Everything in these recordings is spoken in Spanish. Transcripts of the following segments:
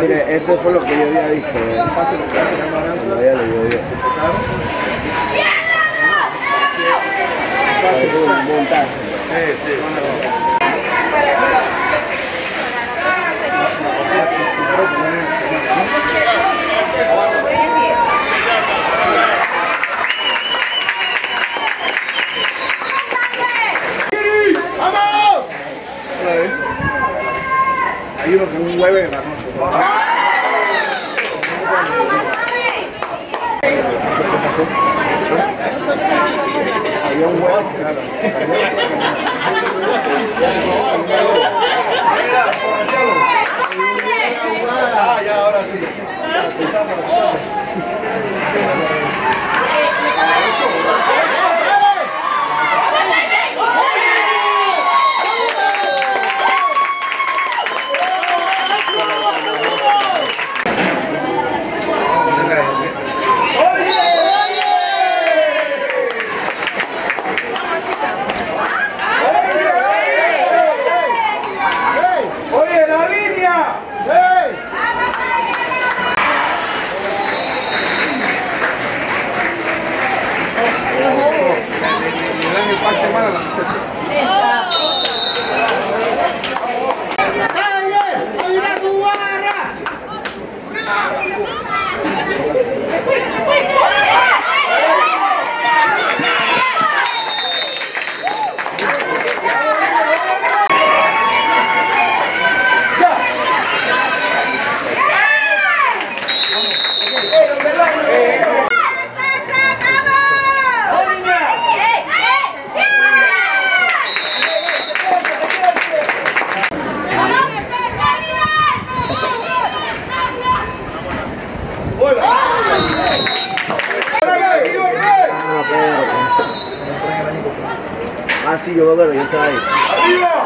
Mire, esto fue lo que yo había visto. ¿eh? Lo vio yo. Fue un montaje. Ah, sí, yo me acuerdo, yo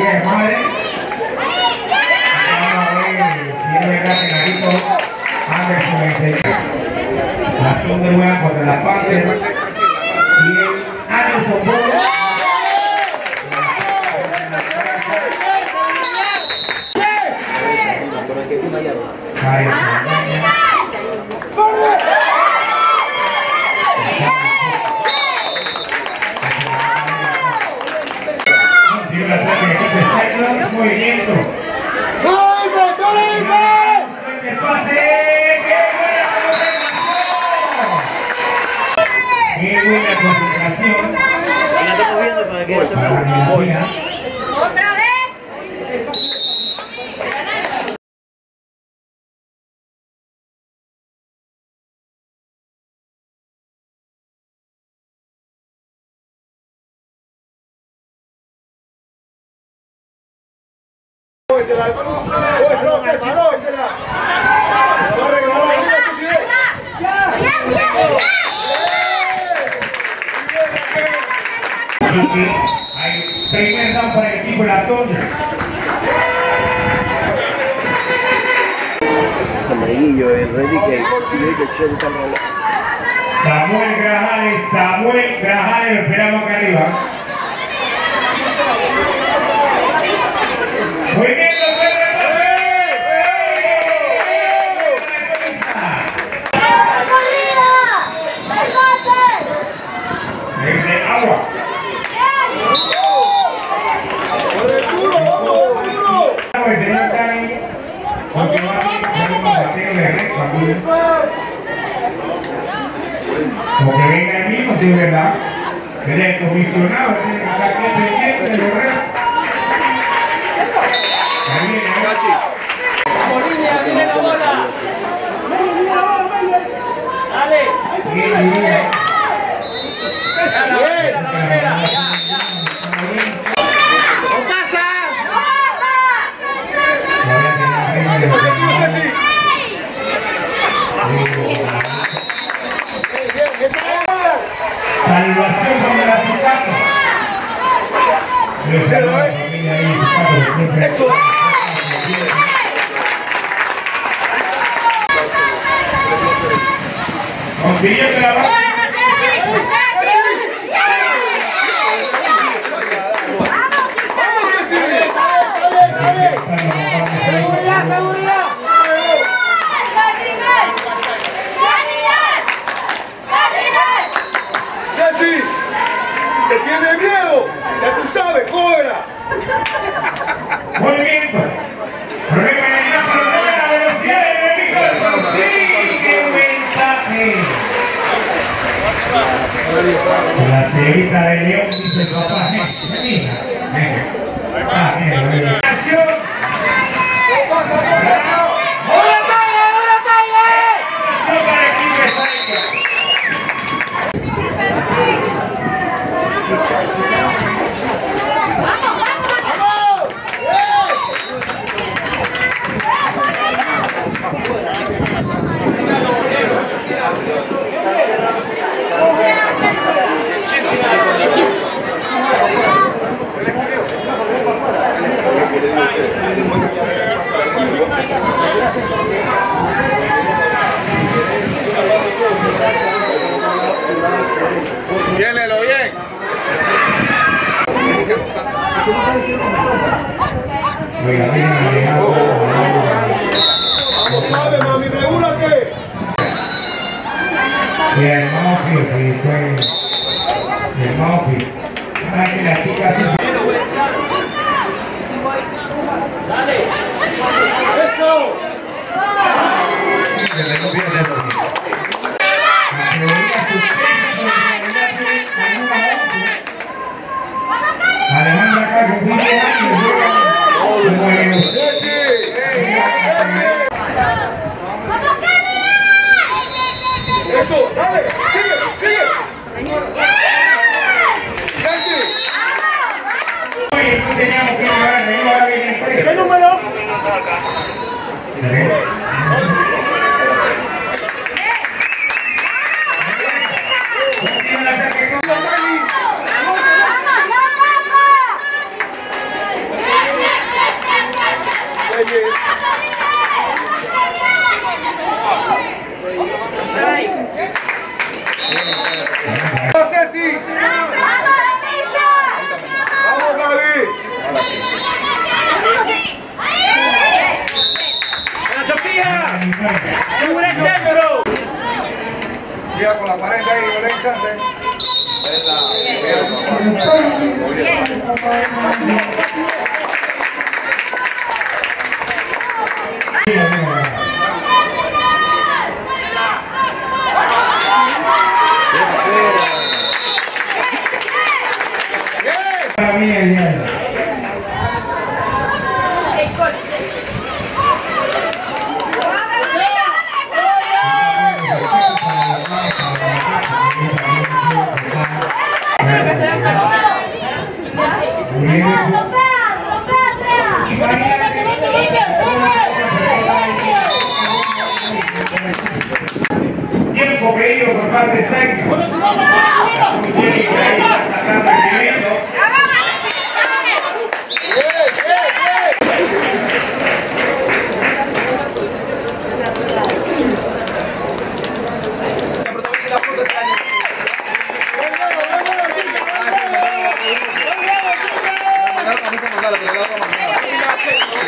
ventas en la Día de Madre. Vamos a ver si es verdad que Narito Anderson es el la King de Nueva contra la Panthers. Y el Anderson Bowl. Ahí movimiento. ¡No lo hice, no pase, ¡qué buena concentración! ¡Qué buena concentración! ¡Cógesela! ¡Cógesela, Ceci, cógesela! ¡Corre, corre, corre, Ceci! Bien, bien, bien. Así que hay primer down para el equipo de la Thunder. Es amarillo, el ready que chile que está rolando. Samuel Grajales, Samuel Grajales, lo esperamos acá arriba. Movimiento, buen Desde agua. El señor Cani, continúa con un bateo de recto aquí. Como que venga el mismo, si es verdad. Es comisionado, es el que está aquí pendiente de los retos. Ahí viene, ¿eh? Bien, bien, Suave, mami, regúlate. El Mofi. Para que la chica se ¡Eso! El día. Tiempo querido por parte de